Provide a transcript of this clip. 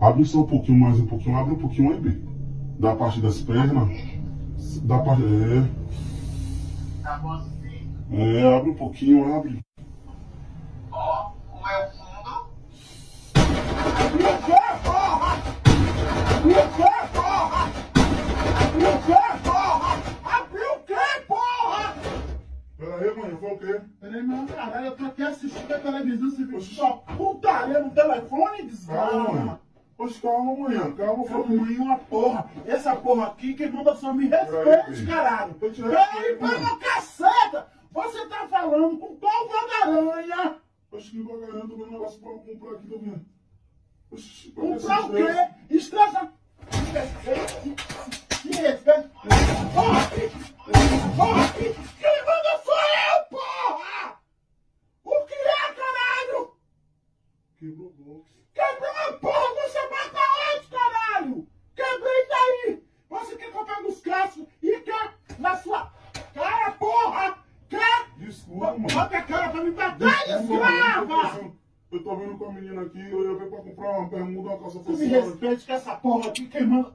Abre só um pouquinho mais, um pouquinho, abre um pouquinho aí, B. Da parte das pernas. Da parte. É. Tá bom assim. É, abre um pouquinho, abre. Ó, o meu fundo. O que, porra? O que, porra? O que, porra? Abriu o que, porra? Pera aí, mãe, foi o quê? Peraí, meu caralho, eu tô aqui assistindo a televisão, você viu só putaria no telefone, desgraça. Calma. Poxa, calma, manhã, calma, foi o Mãe, uma porra. Essa porra aqui, quem manda só me respeite, filho. caralho. Peraí, mano. caceta. Você tá falando com qual Homem-Aranha? Poxa, que bagaranha, tô vendo um negócio pra comprar aqui. Oxi, Comprar o quê? Estressa. Me respeite. Porra aqui. Porra aqui. Quem manda sou eu, porra. O que é, caralho? Quebrou o box. Quebrou a porra, Bota a cara pra me bater, escrava! Eu tô vendo com a menina aqui, eu ia ver pra comprar uma bermuda, uma calça Você me social. respeite que essa porra aqui queimando.